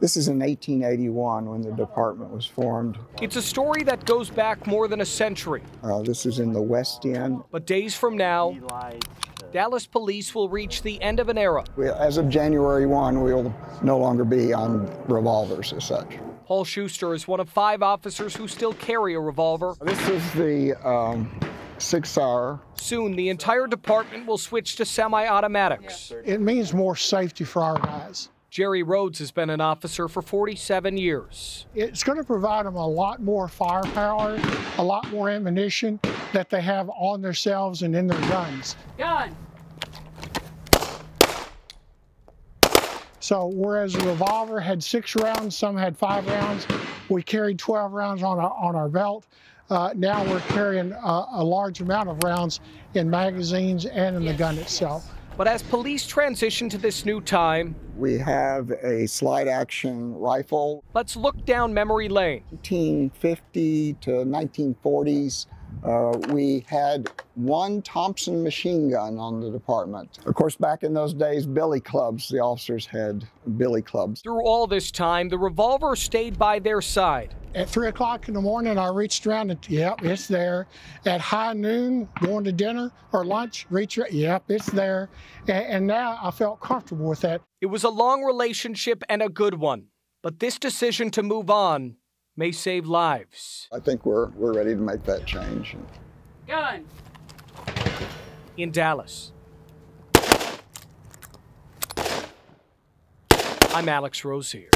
This is in 1881 when the department was formed. It's a story that goes back more than a century. Uh, this is in the West End. But days from now, Dallas police will reach the end of an era. We, as of January 1, we'll no longer be on revolvers as such. Paul Schuster is one of five officers who still carry a revolver. This is the um, Sig Sauer. Soon, the entire department will switch to semi automatics. It means more safety for our guys. Jerry Rhodes has been an officer for 47 years. It's going to provide them a lot more firepower, a lot more ammunition that they have on themselves and in their guns. Gun. So whereas a revolver had six rounds, some had five rounds, we carried 12 rounds on our, on our belt. Uh, now we're carrying a, a large amount of rounds in magazines and in the gun itself. But as police transition to this new time, We have a slide action rifle, let's look down memory lane. 1950 to 1940s. Uh, we had one Thompson machine gun on the department. Of course, back in those days, billy clubs, the officers had billy clubs. Through all this time, the revolver stayed by their side. At three o'clock in the morning, I reached around and yep, it's there. At high noon, going to dinner or lunch, reach, yep, it's there. And, and now I felt comfortable with that. It was a long relationship and a good one. But this decision to move on may save lives. I think we're, we're ready to make that change. Gun. In Dallas. I'm Alex Rozier.